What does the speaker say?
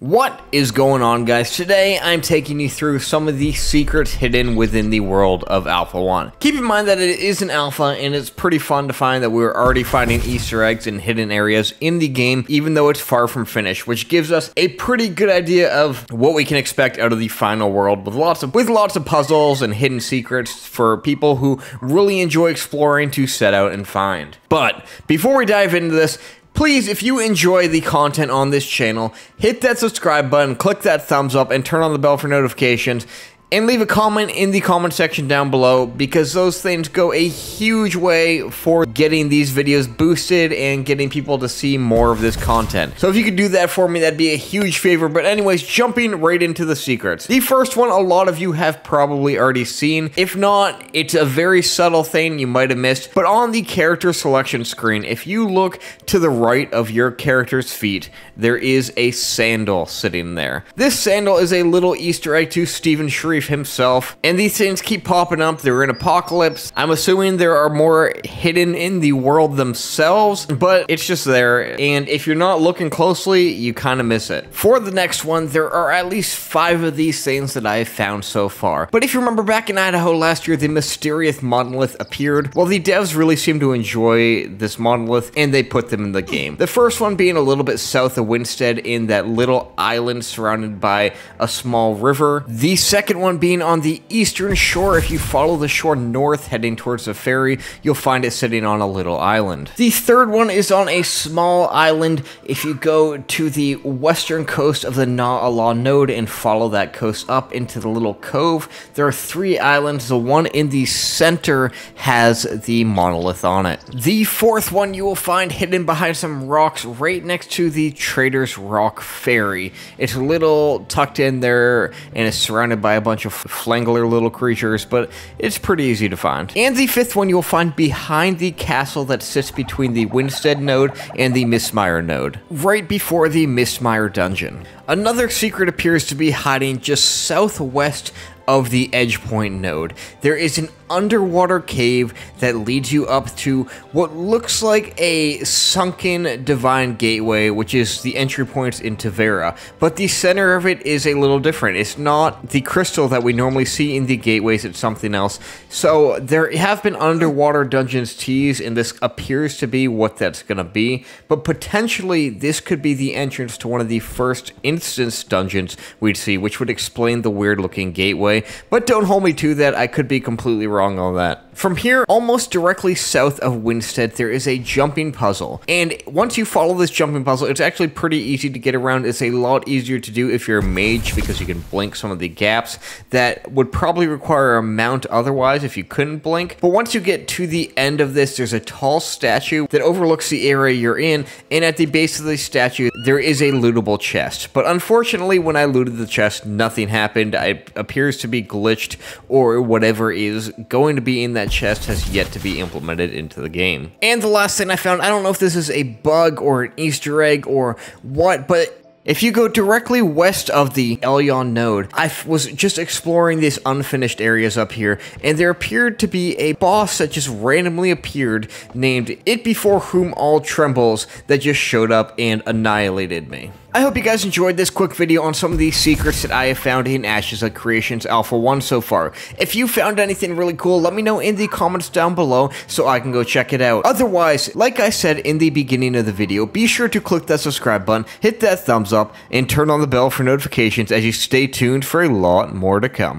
What is going on guys? Today I'm taking you through some of the secrets hidden within the world of Alpha 1. Keep in mind that it is an alpha and it's pretty fun to find that we're already finding easter eggs and hidden areas in the game even though it's far from finished which gives us a pretty good idea of what we can expect out of the final world with lots of with lots of puzzles and hidden secrets for people who really enjoy exploring to set out and find. But before we dive into this, Please, if you enjoy the content on this channel, hit that subscribe button, click that thumbs up, and turn on the bell for notifications and leave a comment in the comment section down below because those things go a huge way for getting these videos boosted and getting people to see more of this content. So if you could do that for me, that'd be a huge favor. But anyways, jumping right into the secrets. The first one, a lot of you have probably already seen. If not, it's a very subtle thing you might have missed. But on the character selection screen, if you look to the right of your character's feet, there is a sandal sitting there. This sandal is a little Easter egg to Steven Sharif himself. And these things keep popping up. They're in Apocalypse. I'm assuming there are more hidden in the world themselves, but it's just there. And if you're not looking closely, you kind of miss it. For the next one, there are at least five of these things that I've found so far. But if you remember back in Idaho last year, the mysterious monolith appeared. Well, the devs really seem to enjoy this monolith and they put them in the game. The first one being a little bit south of Winstead in that little island surrounded by a small river. The second one being on the eastern shore. If you follow the shore north heading towards the ferry, you'll find it sitting on a little island. The third one is on a small island. If you go to the western coast of the Na-Ala node and follow that coast up into the little cove, there are three islands. The one in the center has the monolith on it. The fourth one you will find hidden behind some rocks right next to the Trader's Rock Ferry. It's a little tucked in there and is surrounded by a bunch bunch of flangler little creatures, but it's pretty easy to find. And the fifth one you'll find behind the castle that sits between the Winstead node and the Mistmire node, right before the Mistmire dungeon. Another secret appears to be hiding just southwest of the Edge Point node. There is an underwater cave that leads you up to what looks like a sunken divine gateway, which is the entry point into Verra. But the center of it is a little different. It's not the crystal that we normally see in the gateways, it's something else. So there have been underwater dungeons teased, and this appears to be what that's going to be. But potentially, this could be the entrance to one of the first instance dungeons we'd see, which would explain the weird looking gateway but don't hold me to that, I could be completely wrong on that. From here, almost directly south of Winstead, there is a jumping puzzle. And once you follow this jumping puzzle, it's actually pretty easy to get around. It's a lot easier to do if you're a mage because you can blink some of the gaps that would probably require a mount otherwise if you couldn't blink. But once you get to the end of this, there's a tall statue that overlooks the area you're in. And at the base of the statue, there is a lootable chest. But unfortunately, when I looted the chest, nothing happened. It appears to be glitched or whatever is going to be in that chest has yet to be implemented into the game. And the last thing I found, I don't know if this is a bug or an Easter egg or what, but if you go directly west of the Elyon node, I was just exploring these unfinished areas up here, and there appeared to be a boss that just randomly appeared named It Before Whom All Trembles that just showed up and annihilated me. I hope you guys enjoyed this quick video on some of the secrets that I have found in Ashes of Creations Alpha 1 so far. If you found anything really cool, let me know in the comments down below so I can go check it out. Otherwise, like I said in the beginning of the video, be sure to click that subscribe button, hit that thumbs up, and turn on the bell for notifications as you stay tuned for a lot more to come.